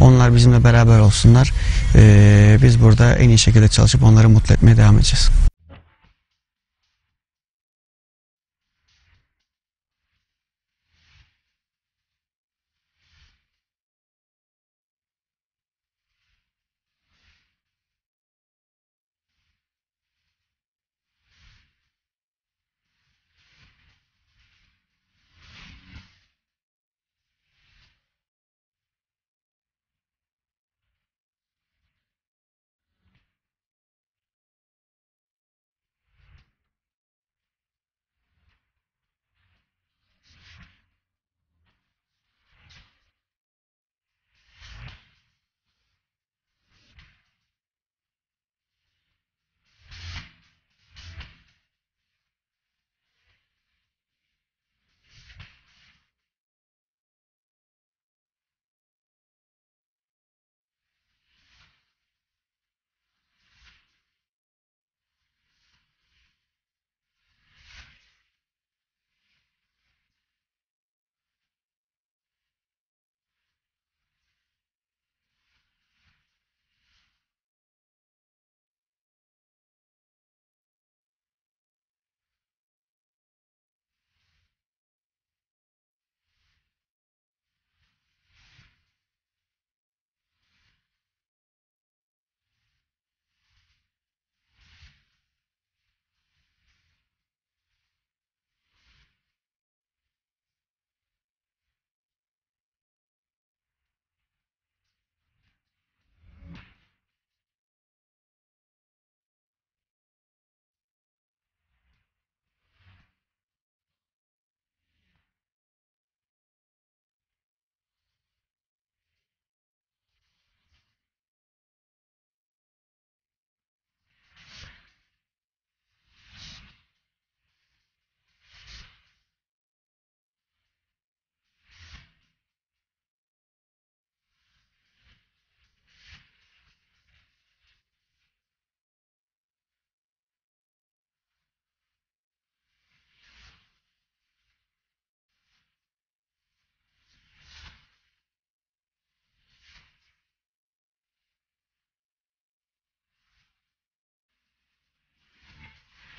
Onlar bizimle beraber olsunlar. Ee, biz burada en iyi şekilde çalışıp onları mutlu etmeye devam edeceğiz.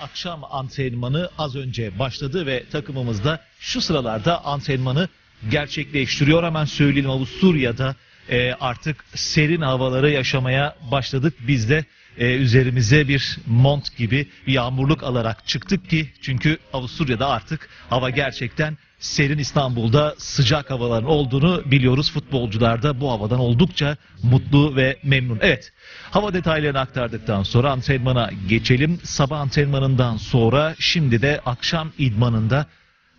Akşam antrenmanı az önce başladı ve takımımız da şu sıralarda antrenmanı gerçekleştiriyor. Hemen söyleyelim Avusturya'da e, artık serin havaları yaşamaya başladık. Biz de e, üzerimize bir mont gibi bir yağmurluk alarak çıktık ki çünkü Avusturya'da artık hava gerçekten serin İstanbul'da sıcak havaların olduğunu biliyoruz. Futbolcular da bu havadan oldukça mutlu ve memnun. Evet hava detaylarını aktardıktan sonra antrenmana geçelim. Sabah antrenmanından sonra şimdi de akşam idmanında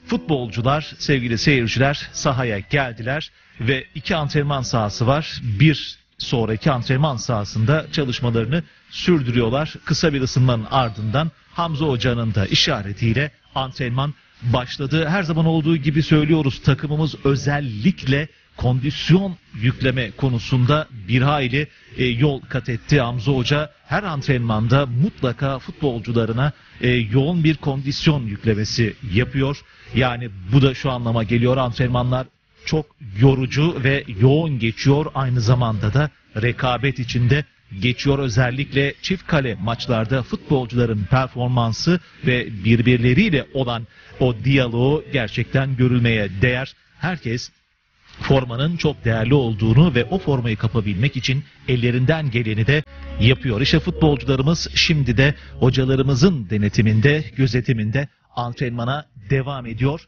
futbolcular sevgili seyirciler sahaya geldiler ve iki antrenman sahası var. Bir sonraki antrenman sahasında çalışmalarını sürdürüyorlar. Kısa bir ısınmanın ardından Hamza Hoca'nın da işaretiyle antrenman başladı. Her zaman olduğu gibi söylüyoruz takımımız özellikle kondisyon yükleme konusunda bir hayli e, yol kat etti Hamza Hoca. Her antrenmanda mutlaka futbolcularına e, yoğun bir kondisyon yüklemesi yapıyor. Yani bu da şu anlama geliyor antrenmanlar çok yorucu ve yoğun geçiyor. Aynı zamanda da rekabet içinde geçiyor. Özellikle çift kale maçlarda futbolcuların performansı ve birbirleriyle olan o diyaloğu gerçekten görülmeye değer. Herkes formanın çok değerli olduğunu ve o formayı kapabilmek için ellerinden geleni de yapıyor. İşte futbolcularımız şimdi de hocalarımızın denetiminde, gözetiminde antrenmana devam ediyor.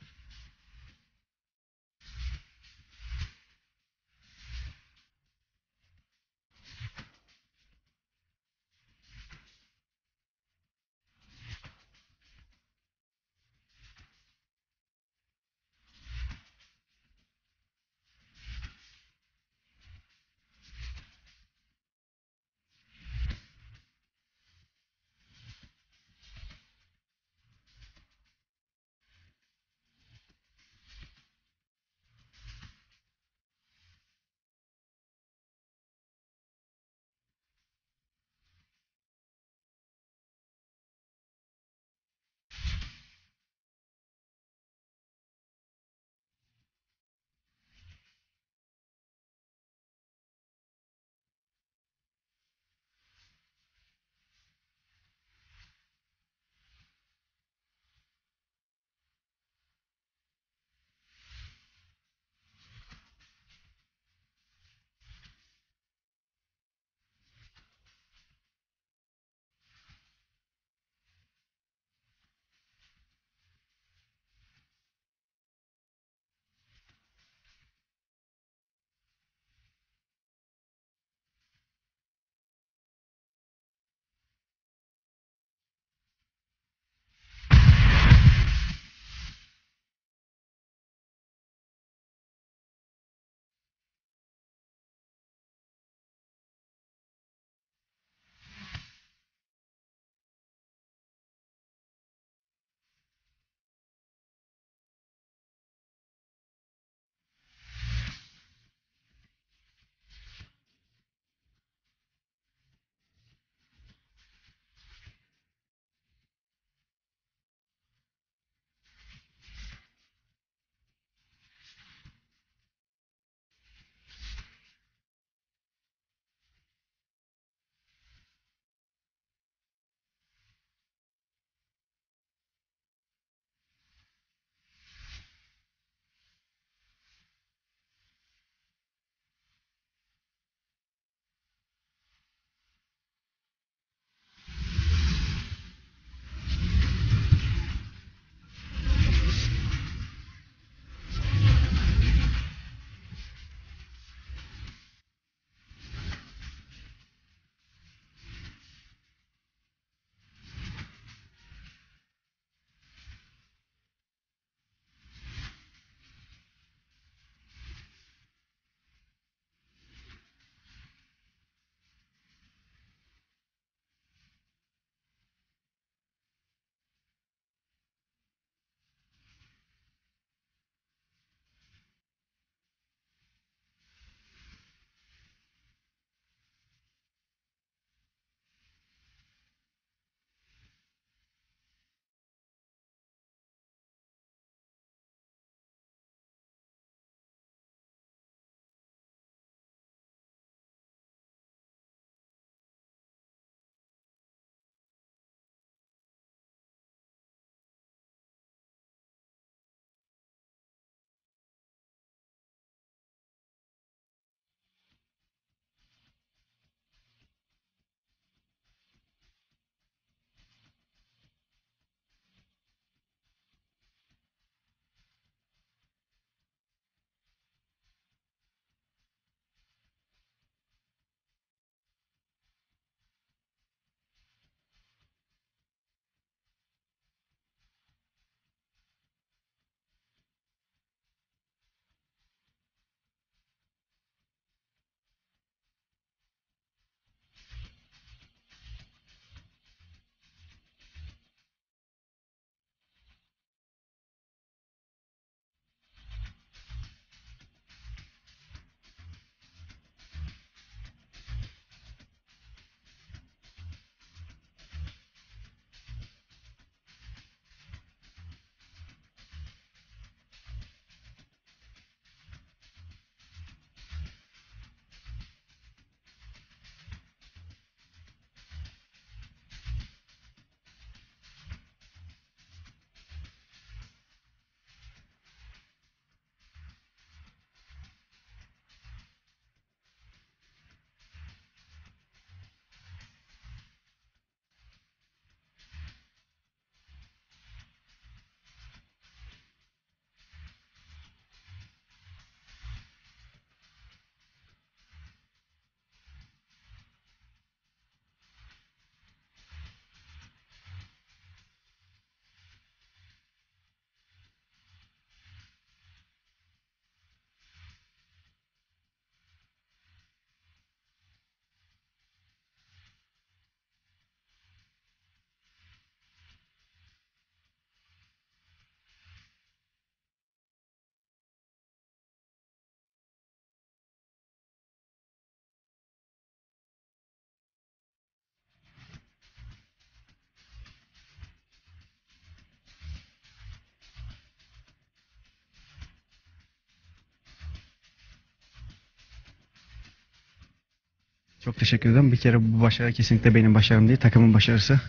Çok teşekkür ederim. Bir kere bu başarı kesinlikle benim başarım değil, takımın başarısı.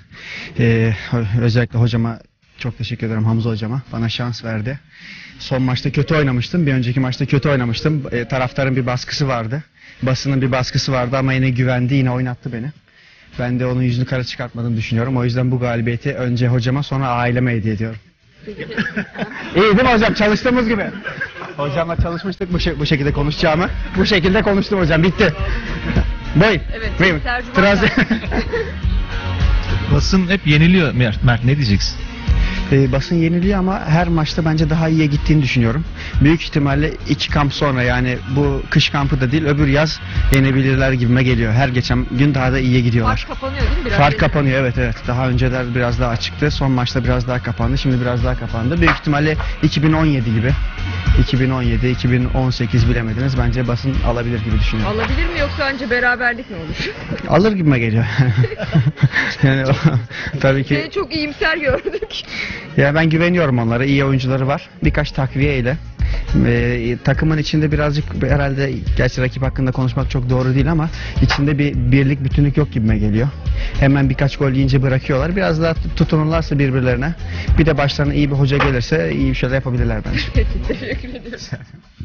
Ee, özellikle hocama çok teşekkür ederim Hamza hocama. Bana şans verdi. Son maçta kötü oynamıştım. Bir önceki maçta kötü oynamıştım. Ee, taraftarın bir baskısı vardı. Basının bir baskısı vardı ama yine güvendi, yine oynattı beni. Ben de onun yüzünü kara çıkartmadığını düşünüyorum. O yüzden bu galibiyeti önce hocama sonra aileme hediye ediyorum. İyi değil mi hocam? Çalıştığımız gibi. Hocamla çalışmıştık bu şekilde konuşacağımı. Bu şekilde konuştum hocam. Bitti. Bey. Evet, buyurun. tercüman Basın hep yeniliyor Mert. Mert ne diyeceksin? Ee, basın yeniliyor ama her maçta bence daha iyiye gittiğini düşünüyorum. Büyük ihtimalle iki kamp sonra yani bu kış kampı da değil öbür yaz yenebilirler gibime geliyor. Her geçen gün daha da iyiye gidiyorlar. Fark kapanıyor değil mi? Biraz Fark kapanıyor evet evet. Daha önceler biraz daha açıktı. Son maçta biraz daha kapandı. Şimdi biraz daha kapandı. Büyük ihtimalle 2017 gibi. 2017, 2018 bilemediniz. Bence basın alabilir gibi düşünüyorum. Alabilir mi yoksa önce beraberlik mi olur? Alır gibime geliyor. yani o- tabii ki Seni çok iyimser gördük. Ya ben güveniyorum onlara. İyi oyuncuları var. Birkaç takviye ile e, takımın içinde birazcık herhalde gerçi rakip hakkında konuşmak çok doğru değil ama içinde bir birlik bütünlük yok gibime geliyor. Hemen birkaç gol yiyince bırakıyorlar. Biraz daha tutunurlarsa birbirlerine bir de başlarına iyi bir hoca gelirse iyi bir şeyler yapabilirler bence. Peki teşekkür ederim.